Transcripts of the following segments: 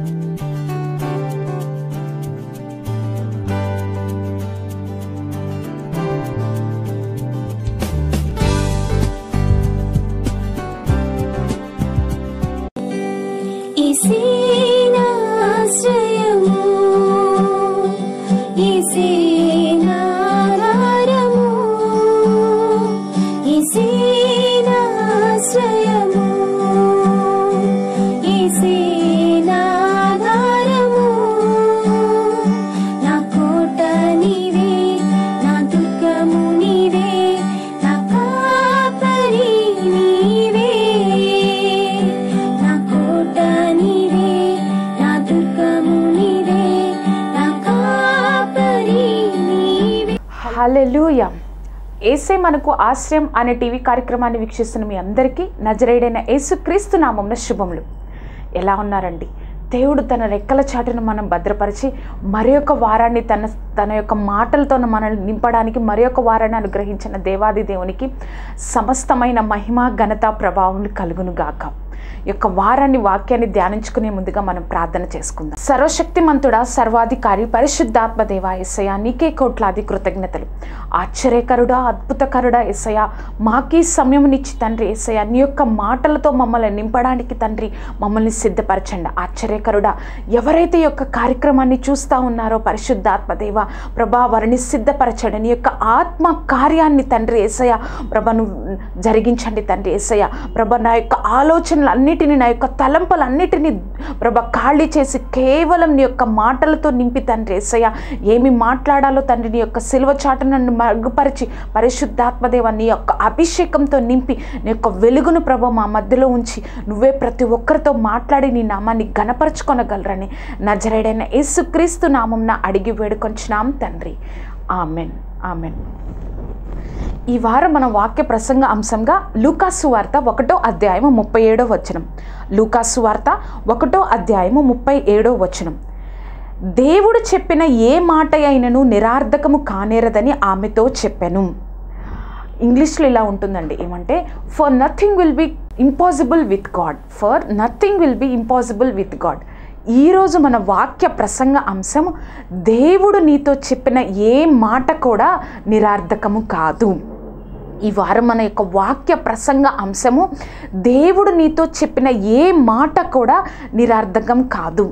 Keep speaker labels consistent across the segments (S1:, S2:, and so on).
S1: Música ఏసే మనకు ఆశ్రయం అనే టీవీ కార్యక్రమాన్ని వీక్షిస్తున్న మీ అందరికీ నజరేడైన యేసుక్రీస్తు నామంన శుభములు. ఎలా ఉన్నారండి? దేవుడు తన రెక్కల చాటును మనం భద్రపరిచి మరి యొక్క వారాన్ని తన తన యొక్క మాటలతో మనల్ని నింపడానికి మరి యొక్క వారాన్ని అనుగ్రహించిన దేవాది దేవునికి సమస్తమైన మహిమ ఘనత ప్రభావం కలుగును గాక. యొక్క వారాన్ని వాక్యాన్ని ధ్యానించుకునే ముందుగా మనం ప్రార్థన చేసుకుందాం. సర్వశక్తిమంతుడా సర్వాధికారి పరిశుద్ధాత్మ దేవ ఎస్సయ నీకే కోట్లాది కృతజ్ఞతలు. ఆశ్చర్యకరుడా అద్భుతకరుడా ఎస్సయ మాకీ సమయమునిచ్చి తండ్రి ఎస్సయ నీ యొక్క మాటలతో మమ్మల్ని నింపడానికి తండ్రి మమ్మల్ని సిద్ధపరచండి. ఆశ్చర్యకరుడా ఎవరైతే యొక్క కార్యక్రమాన్ని చూస్తూ ఉన్నారో పరిశుద్ధాత్మ దేవ ప్రభా వారిని సిద్ధపరచండి. నీ యొక్క ఆత్మ కార్యాన్ని తండ్రి ఏసయ ప్రభను జరిగించండి తండ్రి ఏసయ ప్రభ నా యొక్క ఆలోచనలు అన్నిటిని నా యొక్క తలంపలన్నిటిని ప్రభ ఖాళీ చేసి కేవలం నీ యొక్క మాటలతో నింపి తండ్రి ఏసయ్య. ఏమి మాట్లాడాలో తండ్రి నీ యొక్క సిల్వ చాటు నన్ను మరుగుపరిచి పరిశుద్ధాత్మదేవ నీ యొక్క అభిషేకంతో నింపి నీ యొక్క వెలుగును ప్రభ మా మధ్యలో ఉంచి నువ్వే ప్రతి ఒక్కరితో మాట్లాడి నీ నామాన్ని గనపరుచుకొనగలరని నజరేడైన యేసుక్రీస్తు నామంన అడిగి వేడుకొంచున్నాం తండ్రి. ఆమెన్. ఆమెన్. ఈ వారం మన వాక్య ప్రసంగ అంశంగా లూకాసు వార్త ఒకటో అధ్యాయము ముప్పై ఏడో వచనం. లూకాసు వార్త ఒకటో అధ్యాయము ముప్పై ఏడో వచనం. దేవుడు చెప్పిన ఏ మాట అయినను నిరార్థకము కానేరదని ఆమెతో చెప్పాను. ఇంగ్లీష్లో ఇలా ఉంటుందండి. ఏమంటే for nothing will be impossible with God for nothing will be impossible with God ఈరోజు మన వాక్య ప్రసంగ అంశం దేవుడు నీతో చెప్పిన ఏ మాట కూడా నిరార్థకము కాదు. ఈ వారం మన యొక్క వాక్య ప్రసంగ అంశము దేవుడు నీతో చెప్పిన ఏ మాట కూడా నిరార్థకం కాదు.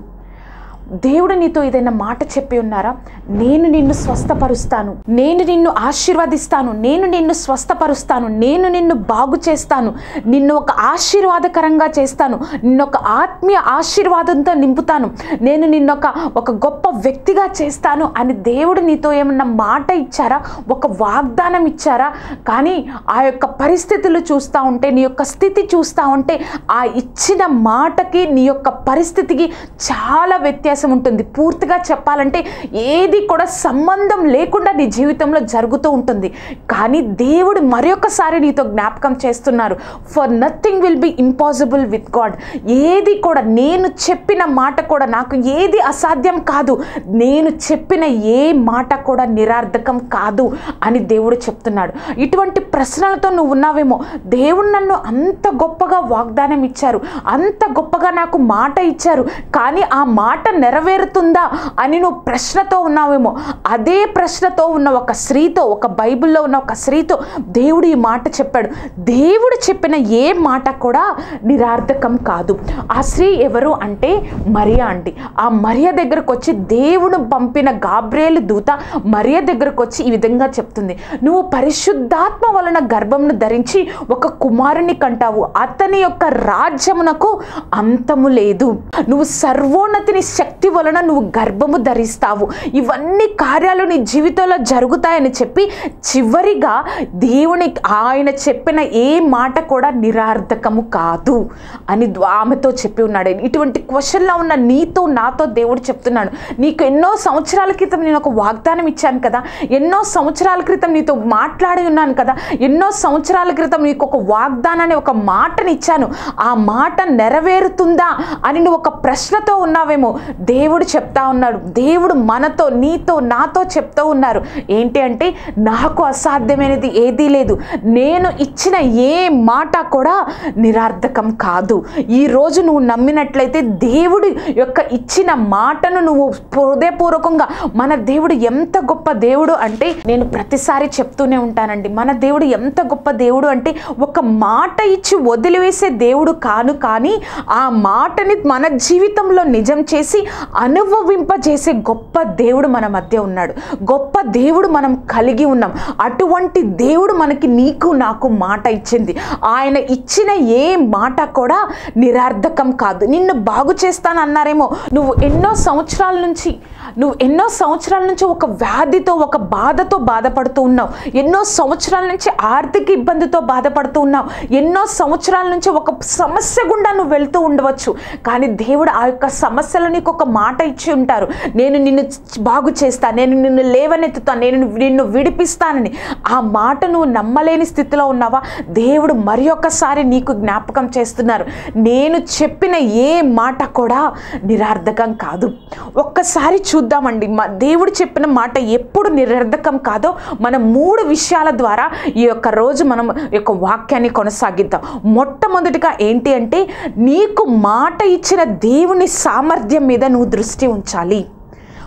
S1: దేవుడు నీతో ఏదైనా మాట చెప్పి ఉన్నారా? నేను నిన్ను స్వస్థపరుస్తాను. నేను నిన్ను ఆశీర్వదిస్తాను. నేను నిన్ను స్వస్థపరుస్తాను. నేను నిన్ను బాగు చేస్తాను. నిన్ను ఒక ఆశీర్వాదకరంగా చేస్తాను. నిన్ను ఒక ఆత్మీయ ఆశీర్వాదంతో నింపుతాను. నేను నిన్ను ఒక ఒక గొప్ప వ్యక్తిగా చేస్తాను అని దేవుడు నీతో ఏమన్నా మాట ఇచ్చారా? ఒక వాగ్దానం ఇచ్చారా? కానీ ఆ యొక్క పరిస్థితులు చూస్తూ ఉంటే నీ యొక్క స్థితి చూస్తూ ఉంటే ఆ ఇచ్చిన మాటకి నీ యొక్క పరిస్థితికి చాలా వ్యత్యాసం ఉంటుంది. పూర్తిగా చెప్పాలంటే ఏది కూడా సంబంధం లేకుండా నీ జీవితంలో జరుగుతూ ఉంటుంది. కానీ దేవుడు మరొకసారి నీతో జ్ఞాపకం చేస్తున్నారు. For nothing will be impossible with God ఏది కూడా నేను చెప్పిన మాట కూడా నాకు ఏది అసాధ్యం కాదు. నేను చెప్పిన ఏ మాట కూడా నిరార్థకం కాదు అని దేవుడు చెప్తున్నాడు. ఇటువంటి ప్రశ్నలతో నువ్వు ఉన్నావేమో. దేవుడు నన్ను అంత గొప్పగా వాగ్దానం ఇచ్చారు. అంత గొప్పగా నాకు మాట ఇచ్చారు. కానీ ఆ మాట నెరవేరుతుందా అని నువ్వు ప్రశ్నతో ఉన్నావేమో. అదే ప్రశ్నతో ఉన్న ఒక స్త్రీతో ఒక బైబిల్లో ఉన్న ఒక స్త్రీతో దేవుడు ఈ మాట చెప్పాడు. దేవుడు చెప్పిన ఏ మాట కూడా నిరార్థకం కాదు. ఆ స్త్రీ ఎవరు అంటే మరియా అండి. ఆ మరియ దగ్గరకు వచ్చి దేవుడు పంపిన గాబ్రేలు దూత మరియ దగ్గరకు వచ్చి ఈ విధంగా చెప్తుంది. నువ్వు పరిశుద్ధాత్మ వలన గర్భంను ధరించి ఒక కుమారుని కంటావు. అతని యొక్క రాజ్యమునకు అంతము లేదు. నువ్వు సర్వోన్నతిని శక్తి వలన నువ్వు గర్భము ధరిస్తావు. ఇవన్నీ కార్యాలు నీ జీవితంలో జరుగుతాయని చెప్పి చివరిగా దేవుని ఆయన చెప్పిన ఏ మాట కూడా నిరార్థకము కాదు అని ద్వా- ఆమెతో చెప్పి ఉన్నాడు. ఇటువంటి క్వశ్చన్లో ఉన్న నీతో నాతో దేవుడు చెప్తున్నాడు. నీకు ఎన్నో సంవత్సరాల క్రితం నేను ఒక వాగ్దానం ఇచ్చాను కదా. ఎన్నో సంవత్సరాల క్రితం నీతో మాట్లాడి ఉన్నాను కదా. ఎన్నో సంవత్సరాల క్రితం నీకు ఒక వాగ్దానాన్ని ఒక మాటని ఇచ్చాను ఆ మాట నెరవేరుతుందా అని నువ్వు ఒక ప్రశ్నతో ఉన్నావేమో. దేవుడు చెప్తా ఉన్నాడు. దేవుడు మనతో నీతో నాతో చెప్తూ ఉన్నారు. ఏంటి అంటే నాకు అసాధ్యమైనది ఏదీ లేదు. నేను ఇచ్చిన ఏ మాట కూడా నిరర్థకం కాదు. ఈ రోజు నువ్వు నమ్మినట్లయితే దేవుడు యొక్క ఇచ్చిన మాటను నువ్వు హృదయపూర్వకంగా మన దేవుడు ఎంత గొప్ప దేవుడు అంటే నేను ప్రతిసారి చెప్తూనే ఉంటానండి. మన దేవుడు ఎంత గొప్ప దేవుడు అంటే ఒక మాట ఇచ్చి వదిలివేసే దేవుడు కాను కానీ ఆ మాటని మన జీవితంలో నిజం చేసి అనుభవింపజేసే గొప్ప దేవుడు మన మధ్య ఉన్నాడు. గొప్ప దేవుడు మనం కలిగి ఉన్నాం. అటువంటి దేవుడు మనకి నీకు నాకు మాట ఇచ్చింది. ఆయన ఇచ్చిన ఏ మాట కూడా నిరర్ధకం కాదు. నిన్ను బాగు చేస్తాను అన్నారేమో. నువ్వు ఎన్నో సంవత్సరాల నుంచి నువ్వు ఎన్నో సంవత్సరాల నుంచి ఒక వ్యాధితో ఒక బాధతో బాధపడుతూ ఉన్నావు. ఎన్నో సంవత్సరాల నుంచి ఆర్థిక ఇబ్బందితో బాధపడుతూ ఉన్నావు. ఎన్నో సంవత్సరాల నుంచి ఒక సమస్య గుండా నువ్వు వెళ్తూ ఉండవచ్చు. కానీ దేవుడు ఆ యొక్క సమస్యలో నీకు ఒక మాట ఇచ్చి ఉంటారు. నేను నిన్ను బాగు చేస్తా నేను నిన్ను లేవనెత్తుతాను నేను నిన్ను విడిపిస్తానని. ఆ మాట నువ్వు నమ్మలేని స్థితిలో ఉన్నావా? దేవుడు మరి ఒక్కసారి నీకు జ్ఞాపకం చేస్తున్నారు. నేను చెప్పిన ఏ మాట కూడా నిరర్ధకం కాదు. ఒక్కసారి చూద్దామండి. మా దేవుడు చెప్పిన మాట ఎప్పుడు నిరర్ధకం కాదో మన మూడు విషయాల ద్వారా ఈ యొక్క రోజు మనం యొక్క వాక్యాన్ని కొనసాగిద్దాం. మొట్టమొదటిగా ఏంటి అంటే నీకు మాట ఇచ్చిన దేవుని సామర్థ్యం మీద నువ్వు దృష్టి ఉంచాలి.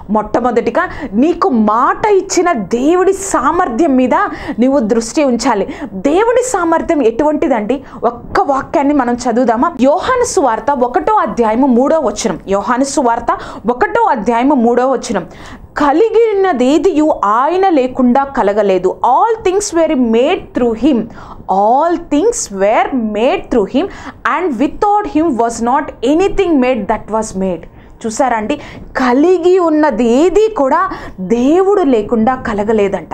S1: మొట్టమొదటిగా నీకు మాట ఇచ్చిన దేవుడి సామర్థ్యం మీద నువ్వు దృష్టి ఉంచాలి. దేవుడి సామర్థ్యం ఎటువంటిదండి? ఒక్క వాక్యాన్ని మనం చదువుదామా? యోహాను సువార్త ఒకటో అధ్యాయము మూడో వచనం. యోహాను సువార్త ఒకటో అధ్యాయము మూడో వచనం. కలిగినదేదియు ఆయన లేకుండా కలగలేదు. All things were made through him. All things were made through him. And without him was not anything made that was made. చూసారండి కలిగి ఉన్నది ఏది కూడా దేవుడు లేకుండా కలగలేదంట.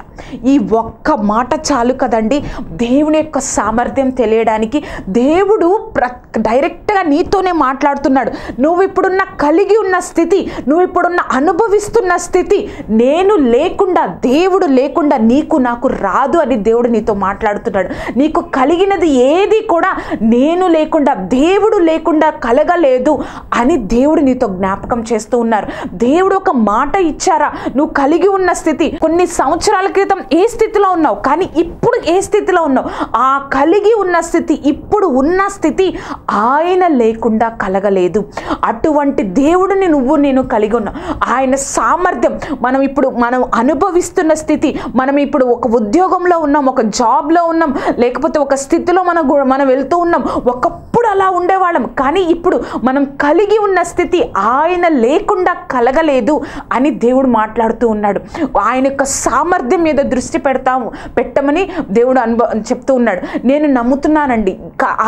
S1: ఈ ఒక్క మాట చాలు కదండి. దేవుని యొక్క సామర్థ్యం తెలియడానికి దేవుడు ప్ర డైరెక్ట్గా నీతోనే మాట్లాడుతున్నాడు. నువ్వు ఇప్పుడున్న కలిగి ఉన్న స్థితి నువ్వు ఇప్పుడున్న అనుభవిస్తున్న స్థితి నేను లేకుండా దేవుడు లేకుండా నీకు నాకు రాదు అని దేవుడు నీతో మాట్లాడుతున్నాడు. నీకు కలిగినది ఏది కూడా నేను లేకుండా దేవుడు లేకుండా కలగలేదు అని దేవుడు నీతో జ్ఞాపకం చేస్తూ ఉన్నారు. దేవుడు ఒక మాట ఇచ్చారా? నువ్వు కలిగి ఉన్న స్థితి కొన్ని సంవత్సరాల క్రితం ఏ స్థితిలో ఉన్నావు? కానీ ఇప్పుడు ఏ స్థితిలో ఉన్నావు? ఆ కలిగి ఉన్న స్థితి ఇప్పుడు ఉన్న స్థితి ఆయన లేకుండా కలగలేదు. అటువంటి దేవుడిని నువ్వు నేను కలిగి ఉన్నావు ఆయన సామర్థ్యం మనం ఇప్పుడు మనం అనుభవిస్తున్న స్థితి మనం ఇప్పుడు ఒక ఉద్యోగంలో ఉన్నాం ఒక జాబ్లో ఉన్నాం లేకపోతే ఒక స్థితిలో మనం మనం వెళ్తూ ఉన్నాం ఒకప్పుడు అలా ఉండేవాళ్ళం. కానీ ఇప్పుడు మనం కలిగి ఉన్న స్థితి ఆయన ఆయన లేకుండా కలగలేదు అని దేవుడు మాట్లాడుతూ ఉన్నాడు. ఆయన యొక్క సామర్థ్యం మీద దృష్టి పెడతాము పెట్టమని దేవుడు అనుభవ చెప్తూ ఉన్నాడు. నేను నమ్ముతున్నానండి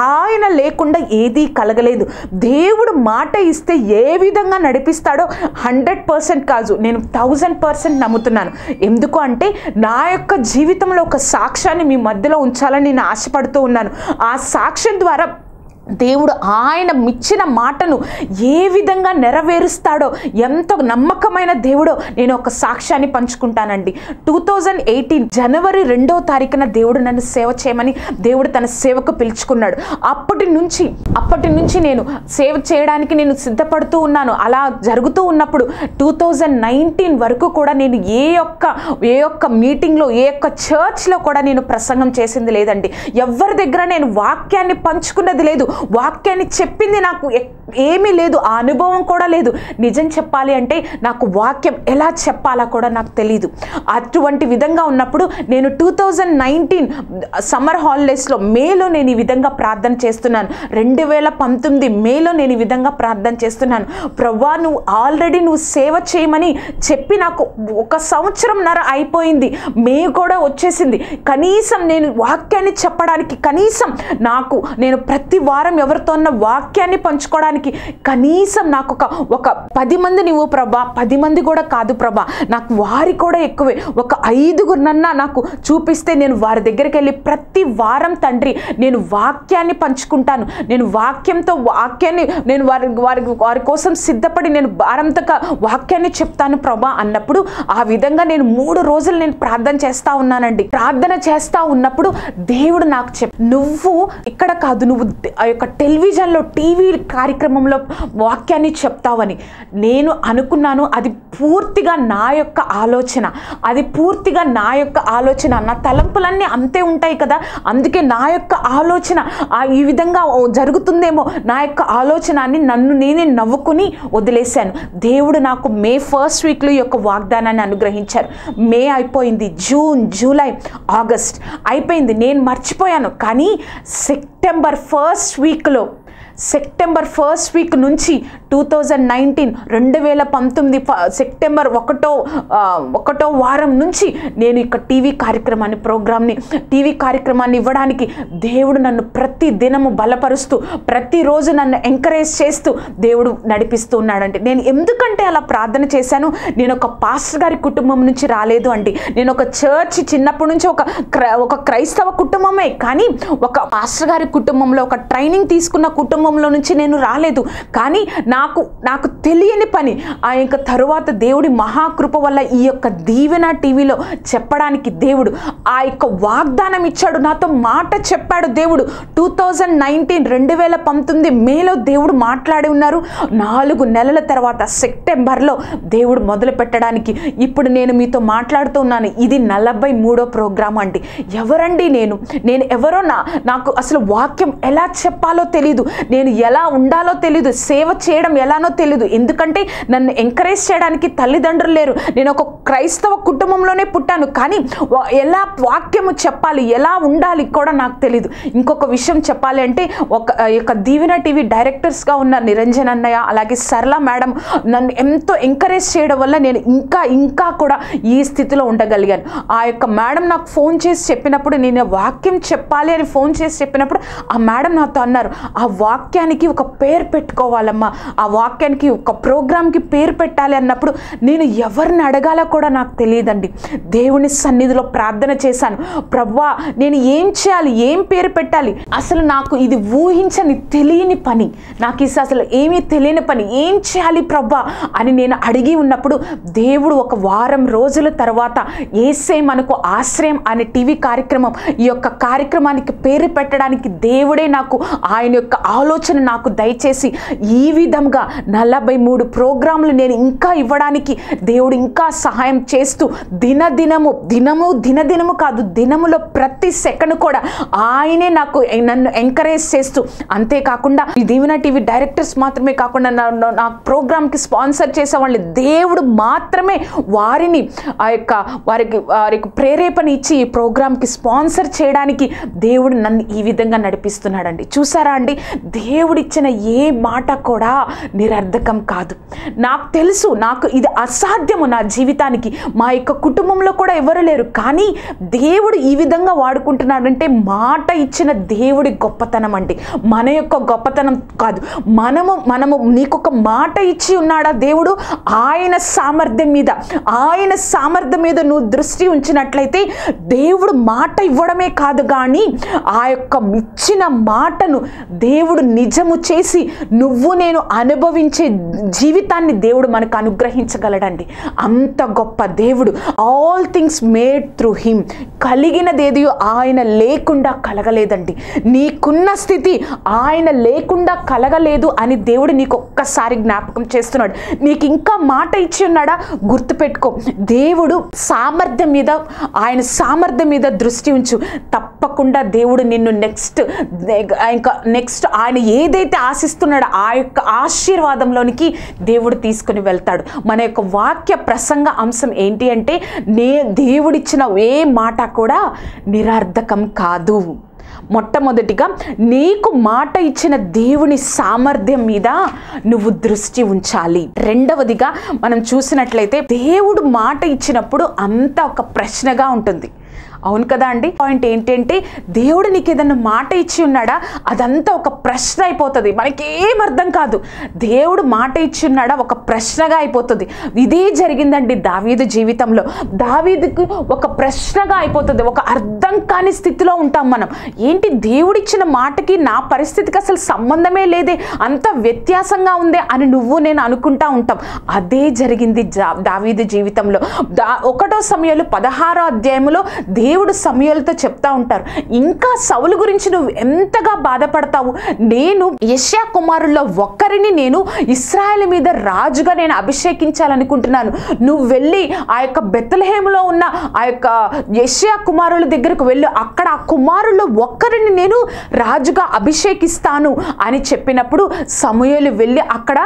S1: ఆయన లేకుండా ఏదీ కలగలేదు. దేవుడు మాట ఇస్తే ఏ విధంగా నడిపిస్తాడో హండ్రెడ్ పర్సెంట్ కాదు. నేను థౌజండ్ పర్సెంట్ నమ్ముతున్నాను. ఎందుకు అంటే నా యొక్క జీవితంలో ఒక సాక్ష్యాన్ని మీ మధ్యలో ఉంచాలని నేను ఆశపడుతూ ఉన్నాను. ఆ సాక్ష్యం ద్వారా దేవుడు ఆయన ఇచ్చిన మాటను ఏ విధంగా నెరవేరుస్తాడో ఎంత నమ్మకమైన దేవుడో నేను ఒక సాక్ష్యాన్ని పంచుకుంటానండి. టూ థౌజండ్ ఎయిటీన్ జనవరి రెండో తారీఖున దేవుడు నన్ను సేవ చేయమని దేవుడు తన సేవకు పిలుచుకున్నాడు. అప్పటి నుంచి అప్పటి నుంచి నేను సేవ చేయడానికి నేను సిద్ధపడుతూ ఉన్నాను. అలా జరుగుతూ ఉన్నప్పుడు టూ థౌజండ్ నైన్టీన్ వరకు కూడా నేను ఏ ఒక్క ఏ ఒక్క మీటింగ్లో ఏ ఒక్క చర్చ్లో కూడా నేను ప్రసంగం చేసింది లేదండి. ఎవరి దగ్గర నేను వాక్యాన్ని పంచుకున్నది లేదు. వాక్యాన్ని చెప్పింది నాకు ఎక్- ఏమీ లేదు ఆ అనుభవం కూడా లేదు. నిజం చెప్పాలి అంటే నాకు వాక్యం ఎలా చెప్పాలా కూడా నాకు తెలియదు అటువంటి విధంగా ఉన్నప్పుడు నేను టూ థౌజండ్ నైన్టీన్ సమ్మర్ హాలిడేస్లో మేలో నేను ఈ విధంగా ప్రార్థన చేస్తున్నాను. రెండు వేల పంతొమ్మిది మేలో నేను ఈ విధంగా ప్రార్థన చేస్తున్నాను. ప్రవ్వా నువ్వు ఆల్రెడీ నువ్వు సేవ చేయమని చెప్పి నాకు ఒక సంవత్సరం నర అయిపోయింది. మే కూడా వచ్చేసింది. కనీసం నేను వాక్యాన్ని చెప్పడానికి కనీసం నాకు నేను ప్రతి వారం ఎవరితో ఉన్న వాక్యాన్ని పంచుకోవడానికి కనీసం నాకు ఒక ఒక పది మంది నువ్వు ప్రభా పది మంది కూడా కాదు ప్రభా. నాకు వారి కూడా ఎక్కువే. ఒక ఐదుగురినన్నా నాకు చూపిస్తే నేను వారి దగ్గరికి వెళ్ళి ప్రతి వారం తండ్రి నేను వాక్యాన్ని పంచుకుంటాను. నేను వాక్యంతో వాక్యాన్ని నేను వారి వారి వారి కోసం సిద్ధపడి నేను భారంతక వాక్యాన్ని చెప్తాను ప్రభా అన్నప్పుడు ఆ విధంగా నేను మూడు రోజులు నేను ప్రార్థన చేస్తా ఉన్నానండి. ప్రార్థన చేస్తా ఉన్నప్పుడు దేవుడు నాకు చెప్ నువ్వు ఇక్కడ కాదు నువ్వు ఆ యొక్క టెలివిజన్లో టీవీ కార్యక్రమంలో వాక్యాన్ని చెప్తావని. నేను అనుకున్నాను అది పూర్తిగా నా యొక్క ఆలోచన. అది పూర్తిగా నా యొక్క ఆలోచన. నా తలంపులన్నీ అంతే ఉంటాయి కదా. అందుకే నా యొక్క ఆలోచన ఆ ఈ విధంగా జరుగుతుందేమో. నా యొక్క ఆలోచన అని నన్ను నేనే నవ్వుకుని వదిలేశాను. దేవుడు నాకు మే ఫస్ట్ వీక్లో ఈ యొక్క వాగ్దానాన్ని అనుగ్రహించారు. మే అయిపోయింది. June July August. అయిపోయింది. నేను మర్చిపోయాను. కానీ సెప్టెంబర్ ఫస్ట్ వీక్లో సెప్టెంబర్ ఫస్ట్ వీక్ నుంచి టూ థౌజండ్ నైన్టీన్ రెండు వేల పంతొమ్మిది సెప్టెంబర్ ఒకటో ఒకటో వారం నుంచి నేను ఇక టీవీ కార్యక్రమాన్ని ప్రోగ్రామ్ని టీవీ కార్యక్రమాన్ని ఇవ్వడానికి దేవుడు నన్ను ప్రతి దినము బలపరుస్తూ ప్రతిరోజు నన్ను ఎంకరేజ్ చేస్తూ దేవుడు నడిపిస్తూ ఉన్నాడంటే నేను ఎందుకంటే అలా ప్రార్థన చేశాను? నేను ఒక పాస్టర్ గారి కుటుంబం నుంచి రాలేదు అండి. నేను ఒక చర్చ్ చిన్నప్పటి నుంచి ఒక ఒక క్రైస్తవ కుటుంబమే కానీ ఒక పాస్టర్ గారి కుటుంబంలో ఒక ట్రైనింగ్ తీసుకున్న కుటుంబం కుటుంబంలో నుంచి నేను రాలేదు. కానీ నాకు నాకు తెలియని పని ఆ యొక్క తరువాత దేవుడి మహాకృప వల్ల ఈ యొక్క దీవెన టీవీలో చెప్పడానికి దేవుడు ఆ యొక్క వాగ్దానం ఇచ్చాడు. నాతో మాట చెప్పాడు దేవుడు. టూ థౌజండ్ నైన్టీన్ రెండు వేల పంతొమ్మిది మేలో దేవుడు మాట్లాడి ఉన్నారు. నాలుగు నెలల తర్వాత సెప్టెంబర్లో దేవుడు మొదలు పెట్టడానికి ఇప్పుడు నేను మీతో మాట్లాడుతూ ఉన్నాను. ఇది నలభై మూడో ప్రోగ్రాం అండి. ఎవరండి నేను? నేను ఎవరో నా నాకు అసలు వాక్యం ఎలా చెప్పాలో తెలీదు. నేను నేను ఎలా ఉండాలో తెలీదు సేవ చేయడం ఎలానో తెలీదు. ఎందుకంటే నన్ను ఎంకరేజ్ చేయడానికి తల్లిదండ్రులు లేరు. నేను ఒక క్రైస్తవ కుటుంబంలోనే పుట్టాను. కానీ ఎలా వాక్యము చెప్పాలి ఎలా ఉండాలి కూడా నాకు తెలీదు. ఇంకొక విషయం చెప్పాలి అంటే ఒక యొక్క దీవెన టీవీ డైరెక్టర్స్గా ఉన్న నిరంజన్ అన్నయ్య అలాగే సరళ మేడం నన్ను ఎంతో ఎంకరేజ్ చేయడం వల్ల నేను ఇంకా ఇంకా కూడా ఈ స్థితిలో ఉండగలిగాను. ఆ యొక్క మేడం నాకు ఫోన్ చేసి చెప్పినప్పుడు నేను వాక్యం చెప్పాలి అని ఫోన్ చేసి చెప్పినప్పుడు ఆ మేడం నాతో అన్నారు ఆ వాక్ వాక్యానికి ఒక పేరు పెట్టుకోవాలమ్మా. ఆ వాక్యానికి ఒక ప్రోగ్రామ్కి పేరు పెట్టాలి అన్నప్పుడు నేను ఎవరిని అడగాలో కూడా నాకు తెలియదండి. దేవుని సన్నిధిలో ప్రార్థన చేశాను. ప్రవ్వా నేను ఏం చేయాలి? ఏం పేరు పెట్టాలి? అసలు నాకు ఇది ఊహించని తెలియని పని. నాకు ఇది అసలు ఏమీ తెలియని పని. ఏం చేయాలి ప్రవ్వా? అని నేను అడిగి ఉన్నప్పుడు దేవుడు ఒక వారం రోజుల తర్వాత ఏసే మనకు ఆశ్రయం అనే టీవీ కార్యక్రమం ఈ యొక్క కార్యక్రమానికి పేరు పెట్టడానికి దేవుడే నాకు ఆయన యొక్క ఆలోచన నాకు దయచేసి ఈ విధంగా నలభై మూడు ప్రోగ్రాంలు నేను ఇంకా ఇవ్వడానికి దేవుడు ఇంకా సహాయం చేస్తూ దినదినము దినము దినదినము కాదు దినములో ప్రతి సెకండ్ కూడా ఆయనే నాకు నన్ను ఎంకరేజ్ చేస్తూ అంతేకాకుండా ఈ దీవెన టీవీ డైరెక్టర్స్ మాత్రమే కాకుండా నా నా- నా ప్రోగ్రామ్కి స్పాన్సర్ చేసే వాళ్ళు దేవుడు మాత్రమే వారిని ఆ యొక్క వారికి వారికి ప్రేరేపణ ఇచ్చి ఈ ప్రోగ్రామ్కి స్పాన్సర్ చేయడానికి దేవుడు నన్ను ఈ విధంగా నడిపిస్తున్నాడండి. చూసారా అండి? దేవుడిచ్చిన ఏ మాట కూడా నిరర్ధకం కాదు. నాకు తెలుసు నాకు ఇది అసాధ్యము నా జీవితానికి. మా యొక్క కుటుంబంలో కూడా ఎవరు లేరు కానీ దేవుడు ఈ విధంగా వాడుకుంటున్నాడంటే మాట ఇచ్చిన దేవుడి గొప్పతనం అండి. మన యొక్క గొప్పతనం కాదు. మనము మనము నీకొక మాట ఇచ్చి ఉన్నాడా దేవుడు? ఆయన సామర్థ్యం మీద ఆయన సామర్థ్యం మీద నువ్వు దృష్టి ఉంచినట్లయితే దేవుడు మాట ఇవ్వడమే కాదు కానీ ఆ యొక్క ఇచ్చిన మాటను దేవుడు నిజము చేసి నువ్వు నేను అనుభవించే జీవితాన్ని దేవుడు మనకు అనుగ్రహించగలడండి. అంత గొప్ప దేవుడు. All things made through him కలిగినదేది ఆయన లేకుండా కలగలేదండి. నీకున్న స్థితి ఆయన లేకుండా కలగలేదు అని దేవుడు నీకు ఒక్కసారి జ్ఞాపకం చేస్తున్నాడు. నీకు ఇంకా మాట ఇచ్చి ఉన్నాడా? గుర్తుపెట్టుకో. దేవుడు సామర్థ్యం మీద ఆయన సామర్థ్యం మీద దృష్టి ఉంచు. తప్పకుండా దేవుడు నిన్ను నెక్స్ట్ ఇంకా నెక్స్ట్ ఆయన ఏదైతే ఆశిస్తున్నాడో ఆ యొక్క ఆశీర్వాదంలోనికి దేవుడు తీసుకుని వెళ్తాడు. మన యొక్క వాక్య ప్రసంగ అంశం ఏంటి అంటే నే దేవుడిచ్చిన ఏ మాట కూడా నిరర్ధకం కాదు. మొట్టమొదటిగా నీకు మాట ఇచ్చిన దేవుని సామర్థ్యం మీద నువ్వు దృష్టి ఉంచాలి. రెండవదిగా మనం చూసినట్లయితే దేవుడు మాట ఇచ్చినప్పుడు అంతా ఒక ప్రశ్నగా ఉంటుంది. అవును కదా అండి? పాయింట్ ఏంటంటే దేవుడు నీకు ఏదన్నా మాట ఇచ్చి ఉన్నాడా? అదంతా ఒక ప్రశ్న అయిపోతుంది. మనకి ఏం అర్థం కాదు. దేవుడు మాట ఇచ్చి ఉన్నాడా? ఒక ప్రశ్నగా అయిపోతుంది. ఇదే జరిగిందండి దావీదు జీవితంలో. దావీదుకు ఒక ప్రశ్నగా అయిపోతుంది. ఒక అర్థం కాని స్థితిలో ఉంటాం మనం. ఏంటి దేవుడిచ్చిన మాటకి నా పరిస్థితికి అసలు సంబంధమే లేదే? అంత వ్యత్యాసంగా ఉందే అని నువ్వు నేను అనుకుంటా ఉంటాం. అదే జరిగింది దావీదు జీవితంలో. దా ఒకటో సమయంలో పదహారో అధ్యాయంలో దేవుడు సమయాలతో చెప్తా ఉంటారు. ఇంకా సౌలు గురించి నువ్వు ఎంతగా బాధపడతావు? నేను యష్యా కుమారుల్లో ఒక్కరిని నేను ఇస్రాయల్ మీద రాజుగా నేను అభిషేకించాలనుకుంటున్నాను. నువ్వు వెళ్ళి ఆ యొక్క బెత్తలహేములో ఉన్న ఆ యొక్క యశ్యా కుమారుల దగ్గరకు వెళ్ళి. అక్కడ ఆ కుమారుల్లో ఒక్కరిని నేను రాజుగా అభిషేకిస్తాను అని చెప్పినప్పుడు సమూహలు వెళ్ళి అక్కడ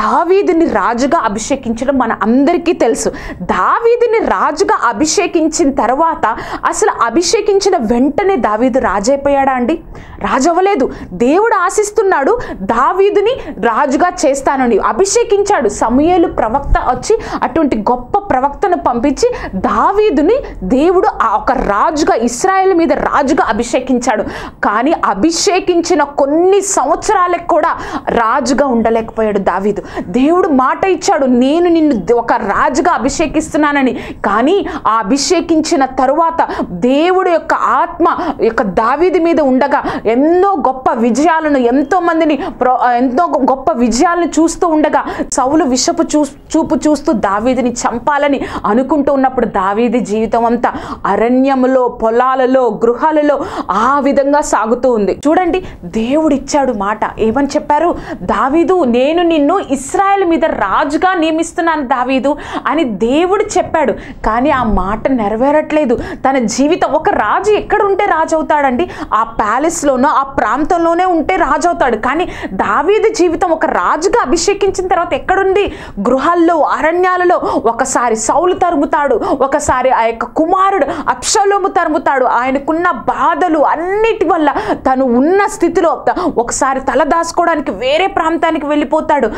S1: దావీదుని రాజుగా అభిషేకించడం మన అందరికీ తెలుసు. దావీదుని రాజుగా అభిషేకించిన తర్వాత అసలు అభిషేకించిన వెంటనే దావీదు రాజైపోయాడా అండి? రాజు అవ్వలేదు దేవుడు ఆశిస్తున్నాడు దావీదుని రాజుగా చేస్తానండి అభిషేకించాడు. సమయలు ప్రవక్త వచ్చి అటువంటి గొప్ప ప్రవక్తను పంపించి దావీదుని దేవుడు ఆ ఒక రాజుగా ఇస్రాయేల్ మీద రాజుగా అభిషేకించాడు. కానీ అభిషేకించిన కొన్ని సంవత్సరాలకు కూడా రాజుగా ఉండలేకపోయాడు దావీదు. దేవుడు మాట ఇచ్చాడు నేను నిన్ను ఒక రాజుగా అభిషేకిస్తున్నానని. కానీ ఆ అభిషేకించిన తరువాత దేవుడు యొక్క ఆత్మ యొక్క దావీది మీద ఉండగా ఎన్నో గొప్ప విజయాలను ఎంతో మందిని ప్రో- ఎంతో గొప్ప విజయాలను చూస్తూ ఉండగా సౌలు విషపు చూ చూపు చూస్తూ దావీదిని చంపాలని అనుకుంటూ ఉన్నప్పుడు దావీది జీవితం అంతా అరణ్యములో పొలాలలో గృహాలలో ఆ విధంగా సాగుతూ ఉంది. చూడండి దేవుడు ఇచ్చాడు మాట. ఏమని చెప్పారు? దావీదు నేను నిన్ను ఇస్రాయల్ మీద రాజుగా నియమిస్తున్నాను దావీదు అని దేవుడు చెప్పాడు. కానీ ఆ మాట నెరవేరట్లేదు. తన జీవితం ఒక రాజు ఎక్కడ ఉంటే రాజు అవుతాడండి ఆ ప్యాలెస్లోనో ఆ ప్రాంతంలోనే ఉంటే రాజు అవుతాడు కానీ దావీది జీవితం ఒక రాజుగా అభిషేకించిన తర్వాత ఎక్కడుంది? గృహాల్లో అరణ్యాలలో ఒకసారి సౌలు తరుముతాడు. ఒకసారి ఆ యొక్క కుమారుడు అప్షలోము తరుముతాడు. ఆయనకున్న బాధలు అన్నిటి వల్ల తను ఉన్న స్థితిలో ఒకసారి తల దాచుకోవడానికి వేరే ప్రాంతానికి వెళ్ళిపోతాడు.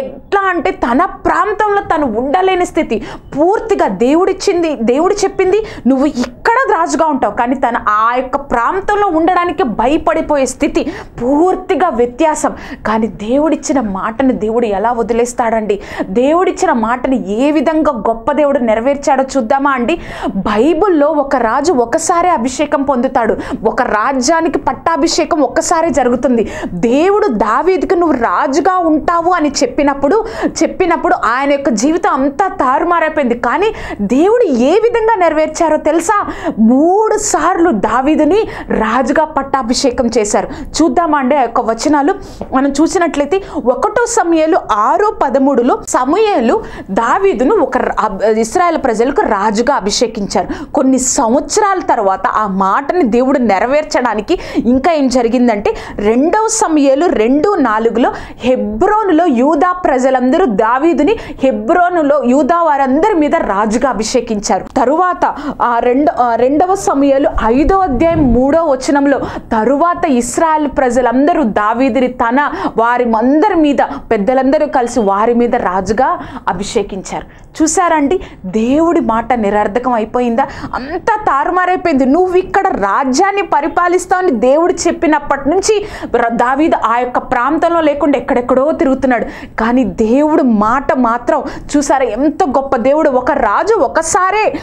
S1: ఎట్లా అంటే తన ప్రాంతంలో తను ఉండలేని స్థితి. పూర్తిగా దేవుడిచ్చింది దేవుడు చెప్పింది నువ్వు ఇక్కడ రాజుగా ఉంటావు. కానీ తన ఆ యొక్క ప్రాంతంలో ఉండడానికి భయపడిపోయే స్థితి పూర్తిగా వ్యత్యాసం. కానీ దేవుడిచ్చిన మాటను దేవుడు ఎలా వదిలేస్తాడండి? దేవుడిచ్చిన మాటని ఏ విధంగా గొప్ప దేవుడు నెరవేర్చాడో చూద్దామా అండి? బైబిల్లో ఒక రాజు ఒకసారి అభిషేకం పొందుతాడు. ఒక రాజ్యానికి పట్టాభిషేకం ఒక్కసారే జరుగుతుంది. దేవుడు దావీదికి నువ్వు రాజుగా ఉంటావు అని చెప్పినప్పుడు చెప్పినప్పుడు ఆయన యొక్క జీవితం అంతా తారుమారైపోయింది. కానీ దేవుడు ఏ విధంగా నెరవేర్చారో తెలుసా? మూడు సార్లు దావీదుని రాజుగా పట్టాభిషేకం చేశారు. చూద్దామా అండి ఆ యొక్క వచనాలు. మనం చూసినట్లయితే ఒకటో సమయాలు ఆరో పదమూడులో సమయాలు దావీదును ఒక ఇస్రాయల్ అబ్- ప్రజలకు రాజుగా అభిషేకించారు. కొన్ని సంవత్సరాల తర్వాత ఆ మాటని దేవుడు నెరవేర్చడానికి ఇంకా ఏం జరిగిందంటే రెండవ సమయాలు రెండు నాలుగులో హెబ్రోనులో యూదా ప్రజలందరూ దావీదుని హెబ్రోనులో యూదా వారందరి మీద రాజుగా అభిషేకించారు. తరువాత ఆ రెండు రెండవ సమయాలు ఐదో అధ్యాయం మూడో వచనంలో తరువాత ఇస్రాయల్ ప్రజలందరూ దావీదిని తన వారి అందరి మీద పెద్దలందరూ కలిసి వారి మీద రాజుగా అభిషేకించారు. చూసారండి దేవుడి మాట నిరర్ధకం అయిపోయిందా? అంతా తారుమారైపోయింది. నువ్వు ఇక్కడ రాజ్యాన్ని పరిపాలిస్తావని దేవుడు చెప్పినప్పటి నుంచి ర- ఆ యొక్క ప్రాంతంలో లేకుండా ఎక్కడెక్కడో తిరుగుతున్నాడు. కానీ దేవుడు మాట మాత్రం చూసారా? ఎంత గొప్ప దేవుడు. ఒక రాజు ఒకసారే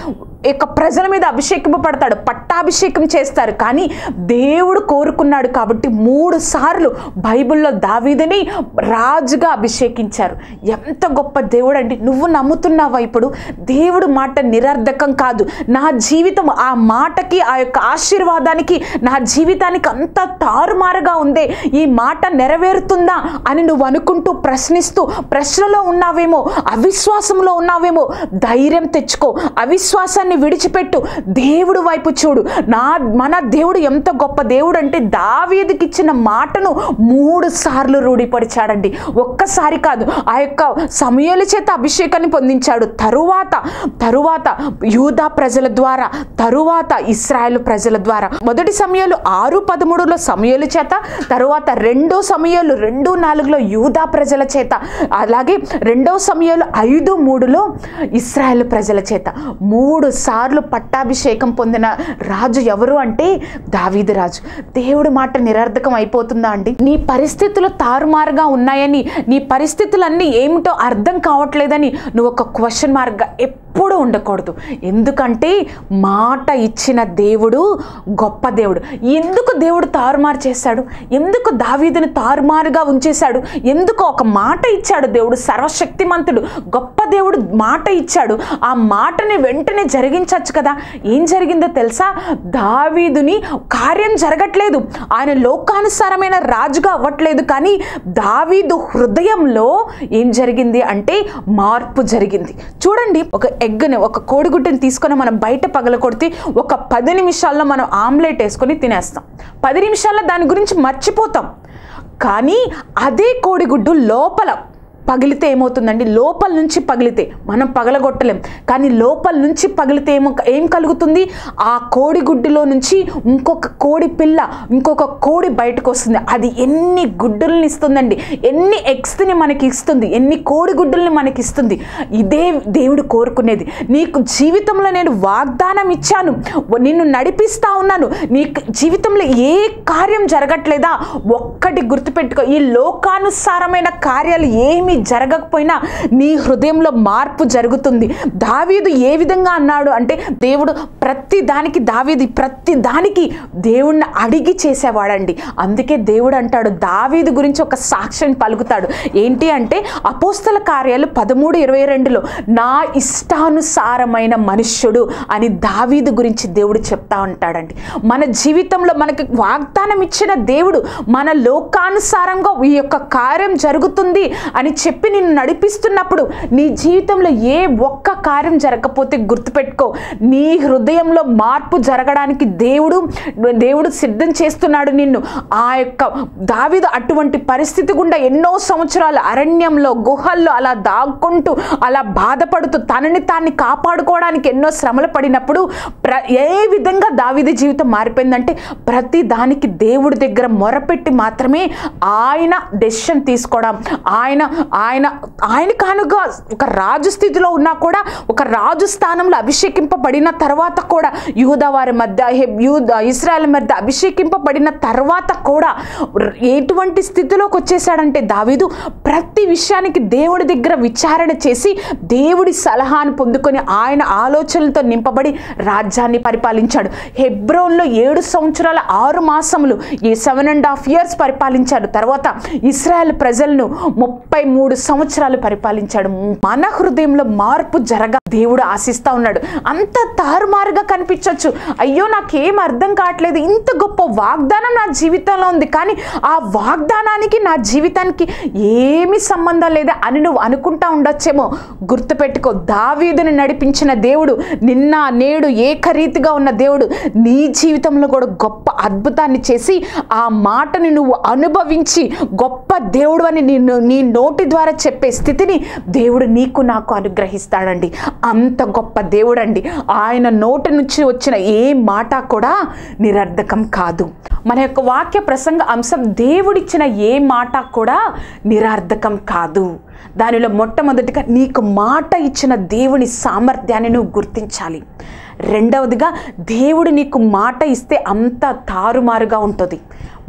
S1: యొక్క ప్రజల మీద అభిషేకింపబడతాడు పట్టాభిషేకం చేస్తారు. కానీ దేవుడు కోరుకున్నాడు కాబట్టి మూడు సార్లు బైబిల్లో దావీదుని రాజుగా అభిషేకించారు. ఎంత గొప్ప దేవుడు అండి నువ్వు నమ్ముతున్నావా ఇప్పుడు? దేవుడు మాట నిరర్ధకం కాదు. నా జీవితం ఆ మాటకి ఆ యొక్క ఆశీర్వాదానికి నా జీవితానికి అంత తారుమారుగా ఉందే. ఈ మాట నెరవేరుతుందా అని నువ్వు అనుకుంటూ ప్రశ్నిస్తూ ప్రశ్నలో ఉన్నావేమో అవిశ్వాసంలో ఉన్నావేమో ధైర్యం తెచ్చుకో. అవిశ్వాసాన్ని విడిచిపెట్టు. దేవుడు వైపు చూడు. నా మన దేవుడు ఎంత గొప్ప దేవుడు అంటే దావీదికి ఇచ్చిన మాటను మూడు సార్లు రూఢిపరిచాడండి. ఒక్కసారి కాదు ఆ యొక్క సమయాల చేత అభిషేకాన్ని పొందించాడు. తరువాత తరువాత యూదా ప్రజల ద్వారా తరువాత ఇస్రాయల్ ప్రజల ద్వారా. మొదటి సమయాలు ఆరు పదమూడులో సమయాల చేత తరువాత రెండో సమయాలు రెండు నాలుగులో యూదా ప్రజల చేత అలాగే రెండో సమయాలు ఐదు మూడులో ఇస్రాయల్ ప్రజల చేత. మూడు సార్లు పట్టాభిషేకం పొందిన రాజు ఎవరు అంటే దావీదు రాజు. దేవుడి మాట నిరర్ధకం అయిపోతుందా అండి? నీ పరిస్థితులు తారుమారుగా ఉన్నాయని నీ పరిస్థితులన్నీ ఏమిటో అర్థం కావట్లేదని నువ్వు ఒక క్వశ్చన్ మార్క్గా ఎప్పుడూ ఉండకూడదు. ఎందుకంటే మాట ఇచ్చిన దేవుడు గొప్ప దేవుడు. ఎందుకు దేవుడు తారుమారు చేశాడు? ఎందుకు దావీదుని తారుమారుగా ఉంచేశాడు? ఎందుకు ఒక మాట ఇచ్చాడు దేవుడు? సర్వశక్తిమంతుడు గొప్ప దేవుడు మాట ఇచ్చాడు. ఆ మాటని వెంటనే జరి జరిగించవచ్చు కదా? ఏం జరిగిందో తెలుసా? దావీదుని కార్యం జరగట్లేదు. ఆయన లోకానుసారమైన రాజుగా అవ్వట్లేదు. కానీ దావీదు హృదయంలో ఏం జరిగింది అంటే మార్పు జరిగింది. చూడండి ఒక ఎగ్ని ఒక కోడిగుడ్డుని తీసుకొని మనం బయట పగల కొడితే ఒక పది నిమిషాల్లో మనం ఆమ్లెట్ వేసుకొని తినేస్తాం. పది నిమిషాల్లో దాని గురించి మర్చిపోతాం. కానీ అదే కోడిగుడ్డు లోపల పగిలితే ఏమవుతుందండి? లోపల నుంచి పగిలితే మనం పగలగొట్టలేం. కానీ లోపల నుంచి పగిలితే ఏమో ఏం కలుగుతుంది? ఆ కోడి గుడ్డులో నుంచి ఇంకొక కోడి పిల్ల ఇంకొక కోడి బయటకు వస్తుంది అది ఎన్ని గుడ్డుల్ని ఇస్తుందండి? ఎన్ని ఎగ్స్ని మనకి ఇస్తుంది ఎన్ని కోడి గుడ్డుల్ని మనకి ఇస్తుంది ఇదే దేవుడు కోరుకునేది. నీకు జీవితంలో నేను వాగ్దానం ఇచ్చాను. నిన్ను నడిపిస్తా ఉన్నాను. నీకు జీవితంలో ఏ కార్యం జరగట్లేదా? ఒక్కటి గుర్తుపెట్టుకో. ఈ లోకానుసారమైన కార్యాలు ఏమి జరగకపోయినా నీ హృదయంలో మార్పు జరుగుతుంది. దావీదు ఏ విధంగా అన్నాడు అంటే దేవుడు ప్రతి దానికి దావీది ప్రతి దానికి దేవుణ్ణి అడిగి చేసేవాడండి. అందుకే దేవుడు అంటాడు దావీదు గురించి ఒక సాక్ష్యం పలుకుతాడు. ఏంటి అంటే అపోస్తల కార్యాలు పదమూడు ఇరవై రెండులో నా ఇష్టానుసారమైన మనుష్యుడు అని దావీదు గురించి దేవుడు చెప్తా ఉంటాడండి. మన జీవితంలో మనకి వాగ్దానం ఇచ్చిన దేవుడు మన లోకానుసారంగా ఈ యొక్క కార్యం జరుగుతుంది అని చెప్పి నిన్ను నడిపిస్తున్నప్పుడు నీ జీవితంలో ఏ ఒక్క కార్యం జరగకపోతే గుర్తుపెట్టుకో. నీ హృదయంలో మార్పు జరగడానికి దేవుడు దేవుడు సిద్ధం చేస్తున్నాడు నిన్ను. ఆ యొక్క దావిద అటువంటి పరిస్థితి గుండా ఎన్నో సంవత్సరాలు అరణ్యంలో గుహల్లో అలా దాక్కుంటూ అలా బాధపడుతూ తనని తాన్ని కాపాడుకోవడానికి ఎన్నో శ్రమలు పడినప్పుడు ప్ర ఏ విధంగా దావిది జీవితం మారిపోయిందంటే ప్రతి దానికి దేవుడి దగ్గర మొరపెట్టి మాత్రమే ఆయన డెసిషన్ తీసుకోవడం. ఆయన ఆయన ఆయన కానుగా ఒక రాజు స్థితిలో ఉన్నా కూడా ఒక రాజు స్థానంలో అభిషేకింపబడిన తర్వాత కూడా యూదా వారి మధ్య యూద యూదా ఇస్రాయల్ మధ్య అభిషేకింపబడిన తర్వాత కూడా ఎటువంటి స్థితిలోకి వచ్చేసాడంటే దావీదు ప్రతి విషయానికి దేవుడి దగ్గర విచారణ చేసి దేవుడి సలహాను పొందుకొని ఆయన ఆలోచనలతో నింపబడి రాజ్యాన్ని పరిపాలించాడు. హెబ్రోన్లో ఏడు సంవత్సరాల ఆరు మాసములు ఈ సెవెన్ అండ్ హాఫ్ ఇయర్స్ పరిపాలించాడు. తర్వాత ఇస్రాయల్ ప్రజలను ముప్పై మూడు సంవత్సరాలు పరిపాలించాడు. మన హృదయంలో మార్పు జరగ దేవుడు ఆశిస్తా ఉన్నాడు. అంత తారుమారుగా కనిపించవచ్చు అయ్యో నాకేం అర్థం కావట్లేదు. ఇంత గొప్ప వాగ్దానం నా జీవితంలో ఉంది. కానీ ఆ వాగ్దానానికి నా జీవితానికి ఏమి సంబంధం లేదా అని నువ్వు అనుకుంటా ఉండొచ్చేమో. గుర్తుపెట్టుకో దావీదుని నడిపించిన దేవుడు నిన్న నేడు ఏకరీతిగా ఉన్న దేవుడు నీ జీవితంలో కూడా గొప్ప అద్భుతాన్ని చేసి ఆ మాటని నువ్వు అనుభవించి గొప్ప దేవుడు అని నిన్ను నీ నోటి ద్వారా చెప్పే స్థితిని దేవుడు నీకు నాకు అనుగ్రహిస్తాడండి. అంత గొప్ప దేవుడండి. ఆయన నోటి నుంచి వచ్చిన ఏ మాట కూడా నిరర్ధకం కాదు. మన యొక్క వాక్య ప్రసంగ అంశం దేవుడిచ్చిన ఏ మాట కూడా నిరర్ధకం కాదు. దానిలో మొట్టమొదటిగా నీకు మాట ఇచ్చిన దేవుని సామర్థ్యాన్ని నువ్వు గుర్తించాలి. రెండవదిగా దేవుడు నీకు మాట ఇస్తే అంత తారుమారుగా ఉంటుంది.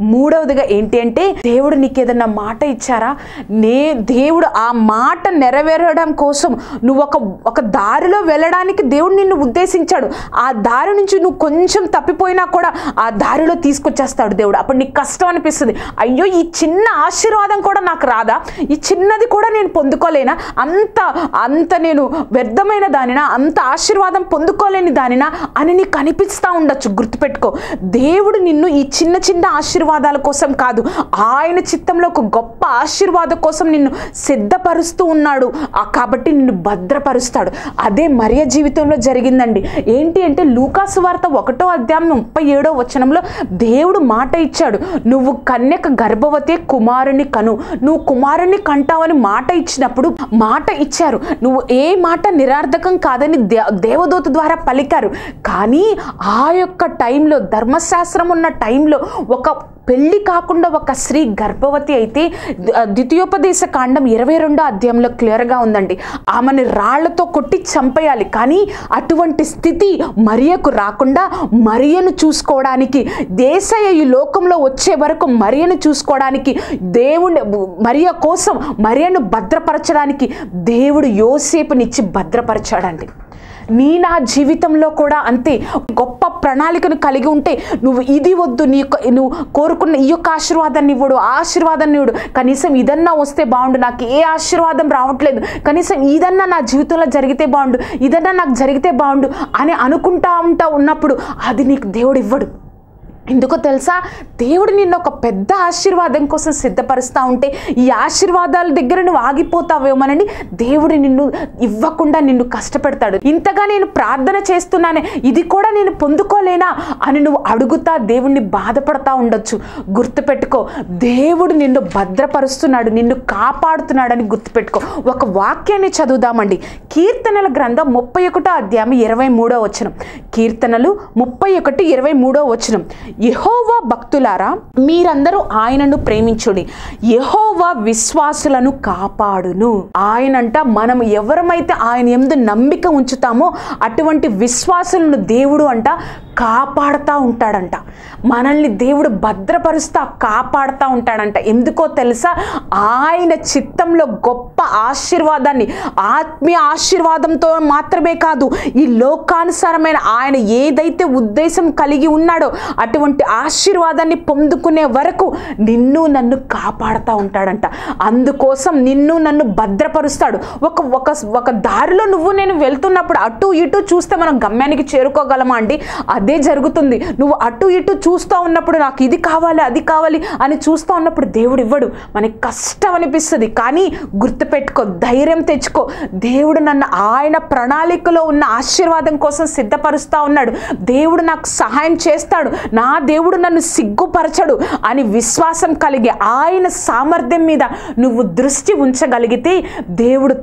S1: మూడవదిగా ఏంటి అంటే దేవుడు నీకు ఏదన్నా మాట ఇచ్చారా? నే దేవుడు ఆ మాట నెరవేరడం కోసం నువ్వు ఒక ఒక దారిలో వెళ్ళడానికి దేవుడు నిన్ను ఉద్దేశించాడు. ఆ దారి నుంచి నువ్వు కొంచెం తప్పిపోయినా కూడా ఆ దారిలో తీసుకొచ్చేస్తాడు దేవుడు. అప్పుడు నీకు కష్టం అనిపిస్తుంది. అయ్యో ఈ చిన్న ఆశీర్వాదం కూడా నాకు రాదా? ఈ చిన్నది కూడా నేను పొందుకోలేనా? అంత అంత నేను వ్యర్థమైన దానినా? అంత ఆశీర్వాదం పొందుకోలేని దానినా? అని నీకు అనిపిస్తూ ఉండొచ్చు. గుర్తుపెట్టుకో. దేవుడు నిన్ను ఈ చిన్న చిన్న ఆశీర్వాదాల కోసం కాదు. ఆయన చిత్తంలో ఒక గొప్ప ఆశీర్వాదం కోసం నిన్ను సిద్ధపరుస్తూ ఉన్నాడు. కాబట్టి నిన్ను భద్రపరుస్తాడు. అదే మరియ జీవితంలో జరిగిందండి. ఏంటి అంటే లూకాసు వార్త ఒకటో అధ్యాయం ముప్పై ఏడో వచనంలో దేవుడు మాట ఇచ్చాడు. నువ్వు కన్యక గర్భవతి కుమారుని కను. నువ్వు కుమారుని కంటావని మాట ఇచ్చినప్పుడు మాట ఇచ్చారు. నువ్వు ఏ మాట నిరార్థకం కాదని దే దేవదూత ద్వారా పలికారు. కానీ ఆ యొక్క టైంలో ధర్మశాస్త్రం ఉన్న టైంలో ఒక పెళ్ళి కాకుండా ఒక స్త్రీ గర్భవతి అయితే ద్వితీయోపదేశ కాండం ఇరవై రెండో అధ్యాయంలో క్లియర్గా ఉందండి. ఆమెను రాళ్ళతో కొట్టి చంపేయాలి. కానీ అటువంటి స్థితి మరియకు రాకుండా మరియను చూసుకోవడానికి దేశయ ఈ లోకంలో వచ్చే వరకు మరియను చూసుకోవడానికి దేవుడి మరియ కోసం మరియను భద్రపరచడానికి దేవుడు యోసేపునిచ్చి భద్రపరచాడండి. నీ నా జీవితంలో కూడా అంతే. గొప్ప ప్రణాళికను కలిగి ఉంటే నువ్వు ఇది వద్దు నీ యొక్క- నువ్వు కోరుకున్న ఈ యొక్క ఆశీర్వాదాన్ని ఇవ్వడు ఆశీర్వాదాన్ని ఇవ్వడు. కనీసం ఇదన్నా వస్తే బాగుండు నాకు ఏ ఆశీర్వాదం రావట్లేదు. కనీసం ఇదన్నా నా జీవితంలో జరిగితే బాగుండు ఇదన్నా నాకు జరిగితే బాగుండు అని అనుకుంటా ఉంటా ఉన్నప్పుడు అది నీకు దేవుడు ఇవ్వడు. ఎందుకో తెలుసా? దేవుడు నిన్ను ఒక పెద్ద ఆశీర్వాదం కోసం సిద్ధపరుస్తూ ఉంటే ఈ ఆశీర్వాదాల దగ్గర నువ్వు ఆగిపోతావేమోనని దేవుడు నిన్ను ఇవ్వకుండా నిన్ను కష్టపెడతాడు. ఇంతగా నేను ప్రార్థన చేస్తున్నానే ఇది కూడా నేను పొందుకోలేనా అని నువ్వు అడుగుతా దేవుణ్ణి బాధపడతా ఉండొచ్చు. గుర్తుపెట్టుకో దేవుడు నిన్ను భద్రపరుస్తున్నాడు నిన్ను కాపాడుతున్నాడని గుర్తుపెట్టుకో. ఒక వాక్యాన్ని చదువుదామండి. కీర్తనల గ్రంథం ముప్పై ఒకటో అధ్యాయం ఇరవై మూడో వచనం. కీర్తనలు ముప్పై ఒకటి ఇరవై మూడో వచనం. యహోవా భక్తులారా మీరందరూ ఆయనను ప్రేమించుడి. యహోవా విశ్వాసులను కాపాడును. ఆయనంట మనం ఎవరమైతే ఆయన ఎందు నమ్మిక ఉంచుతామో అటువంటి విశ్వాసులను దేవుడు అంట కాపాడుతూ ఉంటాడంట. మనల్ని దేవుడు భద్రపరుస్తా కాపాడుతూ ఉంటాడంట. ఎందుకో తెలుసా? ఆయన చిత్తంలో గొప్ప ఆశీర్వాదాన్ని ఆత్మీయ ఆశీర్వాదంతో మాత్రమే కాదు ఈ లోకానుసారమైన ఆయన ఏదైతే ఉద్దేశం కలిగి ఉన్నాడో అటువంటి ఆశీర్వాదాన్ని పొందుకునే వరకు నిన్ను నన్ను కాపాడుతూ ఉంటాడంట. అందుకోసం నిన్ను నన్ను భద్రపరుస్తాడు. ఒక ఒక ఒక దారిలో నువ్వు నేను వెళ్తున్నప్పుడు అటు ఇటు చూస్తే మనం గమ్యానికి చేరుకోగలమా అండి? అదే జరుగుతుంది. నువ్వు అటు ఇటు చూస్తూ ఉన్నప్పుడు నాకు ఇది కావాలి అది కావాలి అని చూస్తూ ఉన్నప్పుడు దేవుడు ఇవ్వడు. మనకి కష్టం అనిపిస్తుంది. కానీ గుర్తుపెట్టుకో ధైర్యం తెచ్చుకో. దేవుడు నన్ను ఆయన ప్రణాళికలో ఉన్న ఆశీర్వాదం కోసం సిద్ధపరుస్తూ ఉన్నాడు. దేవుడు నాకు సహాయం చేస్తాడు. నా దేవుడు నన్ను సిగ్గుపరచడు అని విశ్వాసం కలిగి ఆయన సామర్థ్యం మీద నువ్వు దృష్టి ఉంచగలిగితే దేవుడు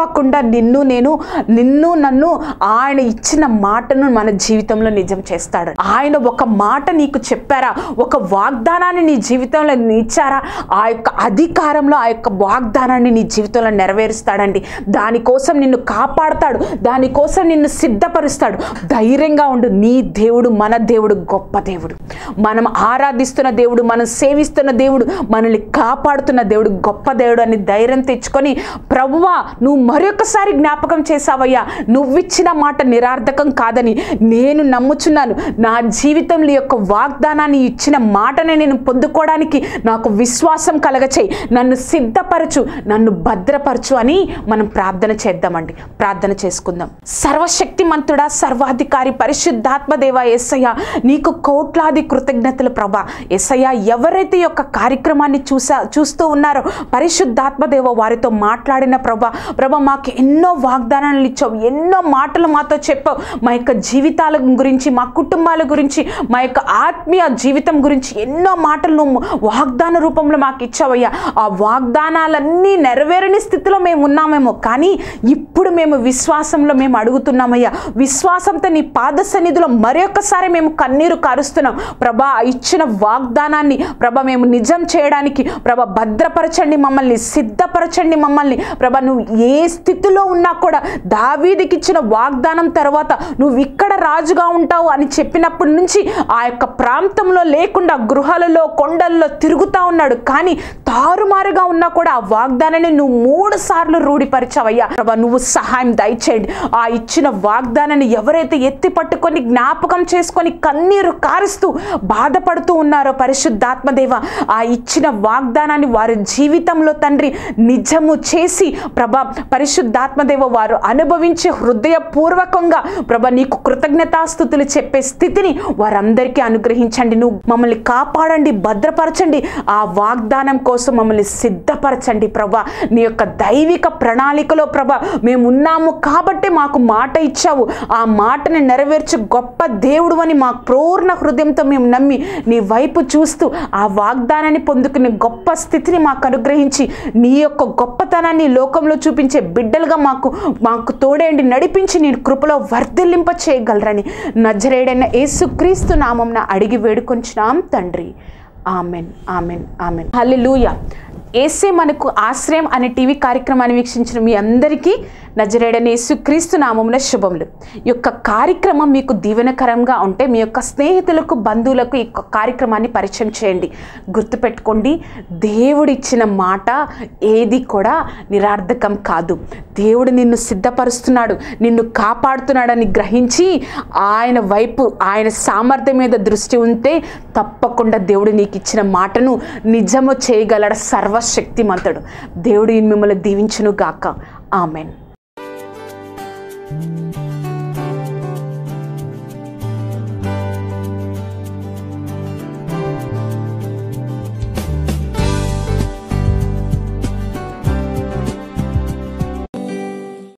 S1: తప్పకుండా నిన్ను నేను నిన్ను నన్ను ఆయన ఇచ్చిన మాటను మన జీవితంలో నిజం చేస్తాడు. ఆయన ఒక మాట నీకు చెప్పారా? ఒక వాగ్దానాన్ని నీ జీవితంలో ఇచ్చారా ఆ యొక్క అధికారంలో ఆ యొక్క వాగ్దానాన్ని నీ జీవితంలో నెరవేరుస్తాడండి. దానికోసం నిన్ను కాపాడతాడు. దానికోసం నిన్ను సిద్ధపరుస్తాడు. ధైర్యంగా ఉండు. నీ దేవుడు మన దేవుడు గొప్ప దేవుడు. మనం ఆరాధిస్తున్న దేవుడు మనం సేవిస్తున్న దేవుడు మనల్ని కాపాడుతున్న దేవుడు గొప్ప దేవుడు అని ధైర్యం తెచ్చుకొని ప్రభువా నువ్వు మరొకసారి జ్ఞాపకం చేశావయ్యా. నువ్విచ్చిన మాట నిరార్థకం కాదని నేను నమ్ముచున్నాను. నా జీవితంలో యొక్క వాగ్దానాన్ని ఇచ్చిన మాటని నేను పొందుకోవడానికి నాకు విశ్వాసం కలగచేయి. నన్ను సిద్ధపరచు నన్ను భద్రపరచు అని మనం ప్రార్థన చేద్దామండి. ప్రార్థన చేసుకుందాం. సర్వశక్తిమంతుడా సర్వాధికారి పరిశుద్ధాత్మ దేవ ఎస్సయ్య నీకు కోట్లాది కృతజ్ఞతలు ప్రభా. ఎస్సయ్య ఎవరైతే యొక్క కార్యక్రమాన్ని చూసా చూస్తూ ఉన్నారో పరిశుద్ధాత్మ దేవ వారితో మాట్లాడిన ప్రభా ప్రభా మాకు ఎన్నో వాగ్దానాలు ఇచ్చావు ఎన్నో మాటలు మాతో చెప్పావు. మా యొక్క జీవితాల గురించి మా కుటుంబాల గురించి మా యొక్క ఆత్మీయ జీవితం గురించి ఎన్నో మాటలు వాగ్దాన రూపంలో మాకు ఇచ్చావయ్యా. ఆ వాగ్దానాలన్నీ నెరవేరని స్థితిలో మేము ఉన్నామేమో కానీ ఇప్పుడు మేము విశ్వాసంలో మేము అడుగుతున్నామయ్యా. విశ్వాసంతో నీ పాద సన్నిధిలో మరొకసారి మేము కన్నీరు కారుస్తున్నాం. ప్రభా ఇచ్చిన వాగ్దానాన్ని ప్రభ మేము నిజం చేయడానికి ప్రభ భద్రపరచండి మమ్మల్ని సిద్ధపరచండి మమ్మల్ని. ప్రభ నువ్వు ఏ స్థితిలో ఉన్నా కూడా దావీదికి ఇచ్చిన వాగ్దానం తర్వాత నువ్వు ఇక్కడ రాజుగా ఉంటావు అని చెప్పినప్పటి నుంచి ఆ యొక్క ప్రాంతంలో లేకుండా గృహాలలో కొండల్లో తిరుగుతూ ఉన్నాడు. కానీ తారుమారుగా ఉన్నా కూడా ఆ వాగ్దానాన్ని నువ్వు మూడు సార్లు రూఢిపరిచావయ్యా. ప్రభా నువ్వు సహాయం దయచేయండి. ఆ ఇచ్చిన వాగ్దానాన్ని ఎవరైతే ఎత్తి పట్టుకొని జ్ఞాపకం చేసుకొని కన్నీరు కారుస్తూ బాధపడుతూ ఉన్నారో పరిశుద్ధాత్మదేవ ఆ ఇచ్చిన వాగ్దానాన్ని వారి జీవితంలో తండ్రి నిజము చేసి ప్రభా పరిశుద్ధాత్మదేవ వారు అనుభవించే హృదయపూర్వకంగా ప్రభ నీకు కృతజ్ఞతాస్థుతులు చెప్పే స్థితిని వారందరికీ అనుగ్రహించండి. నువ్వు మమ్మల్ని కాపాడండి భద్రపరచండి. ఆ వాగ్దానం కోసం మమ్మల్ని సిద్ధపరచండి ప్రభా నీ యొక్క దైవిక ప్రణాళికలో ప్రభ మేము ఉన్నాము కాబట్టి మాకు మాట ఇచ్చావు. ఆ మాటని నెరవేర్చి గొప్ప దేవుడు అని మా పూర్ణ హృదయంతో మేము నమ్మి నీ వైపు చూస్తూ ఆ వాగ్దానాన్ని పొందుకునే గొప్ప స్థితిని మాకు అనుగ్రహించి నీ యొక్క గొప్పతనాన్ని లోకంలో చూపించే బిడ్డలుగా మాకు మాకు తోడేండి నడిపించి నీ కృపలో వర్ధిల్లింప చేయగలరని నజరేడైన యేసుక్రీస్తు నామంన అడిగి వేడుకొంచున్నాం తండ్రి. Amen amen amen. హల్లెలూయా. ఏసే మనకు ఆశ్రయం అనే టీవీ కార్యక్రమాన్ని వీక్షించిన మీ అందరికీ నజరేడని యేసుక్రీస్తు నామంలో శుభములు. ఈ యొక్క కార్యక్రమం మీకు దీవెనకరంగా ఉంటే మీ యొక్క స్నేహితులకు బంధువులకు ఈ కార్యక్రమాన్ని పరిచయం చేయండి. గుర్తుపెట్టుకోండి దేవుడిచ్చిన మాట ఏది కూడా నిరార్థకం కాదు. దేవుడు నిన్ను సిద్ధపరుస్తున్నాడు నిన్ను కాపాడుతున్నాడని గ్రహించి ఆయన వైపు ఆయన సామర్థ్యం మీద దృష్టి ఉంటే తప్పకుండా దేవుడు నీకు ఇచ్చిన మాటను నిజము చేయగలడ సర్వశక్తిమంతుడు. దేవుడు మిమ్మల్ని దీవించును గాక ఆమెన్.